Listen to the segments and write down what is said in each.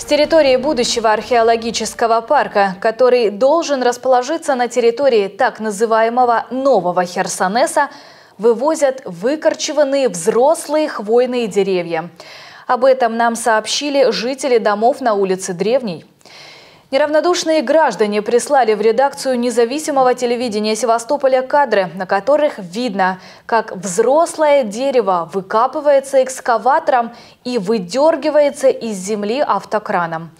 С территории будущего археологического парка, который должен расположиться на территории так называемого Нового Херсонеса, вывозят выкорчеванные взрослые хвойные деревья. Об этом нам сообщили жители домов на улице Древней. Неравнодушные граждане прислали в редакцию независимого телевидения Севастополя кадры, на которых видно, как взрослое дерево выкапывается экскаватором и выдергивается из земли автокраном.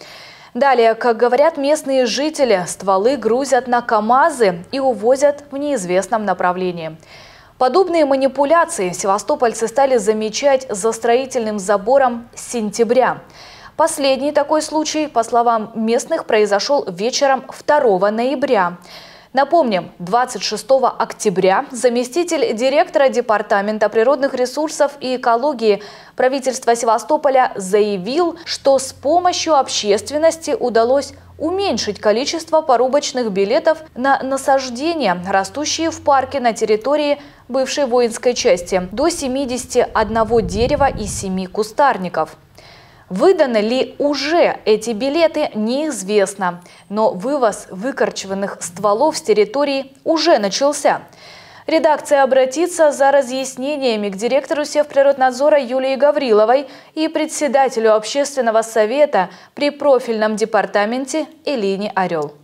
Далее, как говорят местные жители, стволы грузят на КАМАЗы и увозят в неизвестном направлении. Подобные манипуляции севастопольцы стали замечать за строительным забором с сентября – Последний такой случай, по словам местных, произошел вечером 2 ноября. Напомним, 26 октября заместитель директора Департамента природных ресурсов и экологии правительства Севастополя заявил, что с помощью общественности удалось уменьшить количество порубочных билетов на насаждения, растущие в парке на территории бывшей воинской части, до 71 дерева и 7 кустарников. Выданы ли уже эти билеты, неизвестно, но вывоз выкорчеванных стволов с территории уже начался. Редакция обратится за разъяснениями к директору Севприроднадзора Юлии Гавриловой и председателю общественного совета при профильном департаменте Элине Орел.